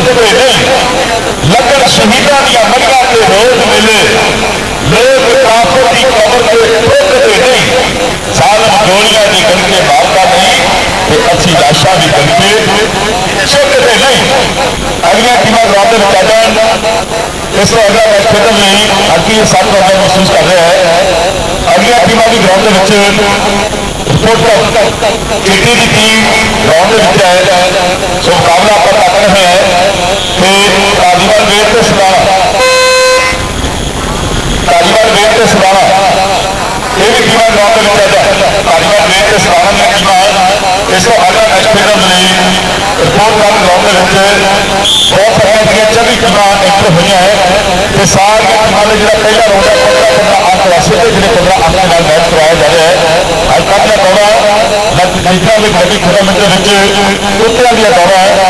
चुकते नहीं लगन शहीदा मरिया के रोज मिले। लोग काफर की कबर से ठोकते नहीं। सालम गोलियाँ की करके मारता नहीं तो अच्छी लाशा भी करके चुकते नहीं। टीम ग्राउंड में आ इस तो अगला मैच खेलने नहीं अभी सात बंदा महसूस कर रहे हैं। अगलियाँ टीम भी ग्राउंड रिपोर्ट केटी की टीम ग्राउंड है सो मुकाबला कर रहे हैं। कि चौबी टीम एंटर हुई है तो सारे राउंड है पंद्रह पंद्रह अंक मैच करवाया जा रहा है अज का दौरा नतीजा भी बड़ी टूर्नामेंट कुत्तियाँ की दौरा है।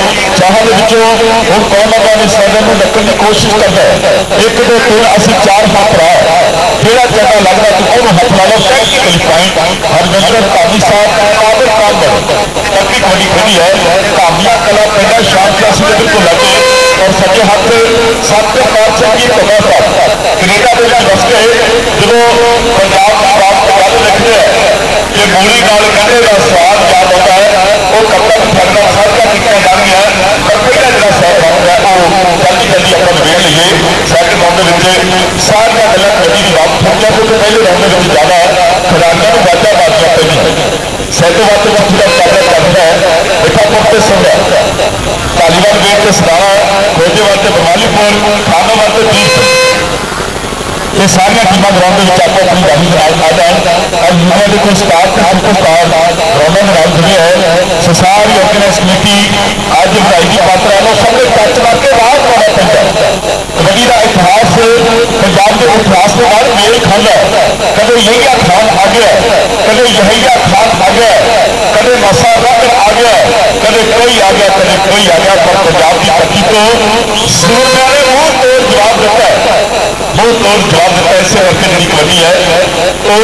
ਦੇ ਵਿੱਚੋਂ ਹੁਣ ਕੌਮ ਦਾ ਨੇ ਸਾਡੇ ਨੂੰ ਲੱਕਣ ਦੀ ਕੋਸ਼ਿਸ਼ ਕਰਦਾ ਹੈ ਇੱਕ ਦੇ ਤਿੰਨ ਅਸੀਂ ਚਾਰ ਹੱਥ ਰਾ ਜਿਹੜਾ ਚੰਗਾ ਲੱਗਦਾ ਤੂੰ ਉਹਨੂੰ ਹੱਥ ਲਾ ਲਓ ਟੈਕਨੀਕਲ ਪੁਆਇੰਟ ਹਰਵਿੰਦਰ ਧਾਮੀ ਸਾਹਿਬ ਕਾਬਲ ਕਾਬਲ ਤੱਕੀ ਬੜੀ ਖੜੀ ਹੈ ਧਾਮੀਆ ਕਲਾ ਪਿੰਡਾ ਸ਼ਾਮ ਦਾ ਅਸੀਂ ਬਿਲਕੁਲ ਲੱਗੇ और सज्जे हाथ सत्य पातशाह की सभा साहब कनेडा के वस गए जो पंजाब बात गल लिखते हैं कि मूली नाल कहने का स्वाद याद आता है वो कब तक फरना बात पहुँचा तो पहले राउंड में ज़्यादा खिलाड़ियों को वाचा बाजियाँ पहली सैकंड वास्ते पूरा मुकाबला करता है। बेटा पुरते सुन तालीबान वेट से सदारा खोजे वास्ते बरमालीपुर खाना वास्ते बीस ये सारिया टीम ग्राउंड में आपको अपनी गाड़ी आ जाए और यूनियन के कोई स्टाफ के को ग्राउंड में जुड़े है। सो सारी ऑर्गेनाइज कमेटी खाना कदे यहिया खान आ गया कदे यहिया खान आ गया कदे मसा रकर आ गया कदे कोई आ गया कदे कोई आ गया, पर पंजाब की पट्टी को सूर्य ने मुँह तोड़ जवाब देता है। मुँह तोड़ जवाब देता है इससे वर्कर जी कबड्डी है। तो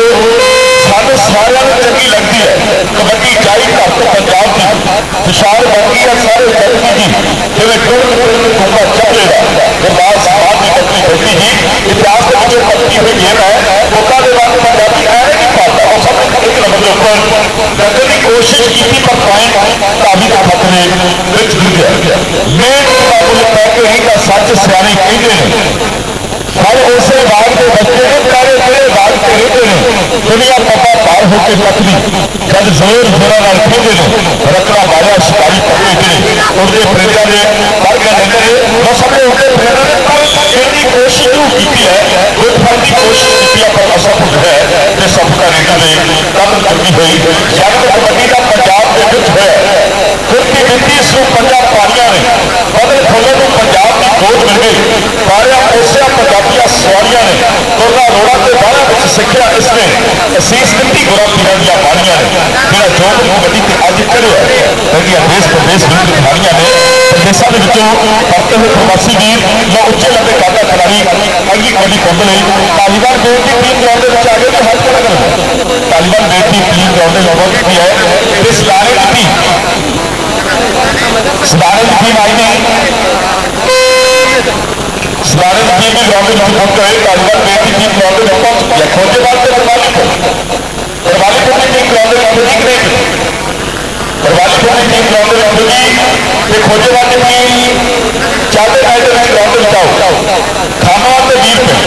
सानू सारे चंकी लगती है। कबड्डी चाई घर तो पंजाब की तुषार बाकी है, सारे जगती जी जिम्मे घूमा चलेगा गुरदास की पत्नी बेटी जी इतिहास के जो पत्नी हुई गेम है मौका के बाद पंजाबी ऐ नहीं पाता और सब ऊपर करने की कोशिश की थी पर पॉइंट काफ़ी का खतरे विच गिर गया मेन मुकाबले पैके ही का सच सियाने कहते हैं हर ऐसे बाग के बच्चे ने प्यारे मेरे बाग के हित ने दुनिया पता पार होकर पत्नी जब ज़ोर जोरा नाल खेदे ने रखना मारिया शिकारी पकड़े थे उनके प्रेरिया ने मर गए ने वो सबने उनके प्रेरणा ने पर एडी कोशिश क्यों की है? गुड फन की कोशिश की है पर असफल है? नेता ने की गई का पंजाब है फिर ने बदल खोले तो पंजाब की गई पंजाबिया ने रोड़ा के बारह इसने असीस गुरा दिया ने के अज देश प्रदेश ने के प्रवासी वीर या उच्चे लंबे का खिलाड़ी अगली कबड्डी कौन आपने लोगों की है। दिस डायरेक्ट थी डायरेक्ट थी मायने स्नान की भी नौकरी हम खुद करें। तालिबान बेटी की नौकरी हम या खोज के बाद से प्रभावित हो प्रभावित की नौकरी हम ठीक नहीं को होने की नौकरी हम ये खोजे वाले की चाहते हैं तो मैं नौकरी बताओ खाना तो जीत में